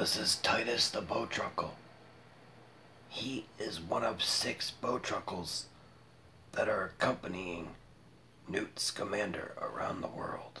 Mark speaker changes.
Speaker 1: This is Titus the bowtruckle. He is one of six bowtruckles that are accompanying Newt Scamander around the world.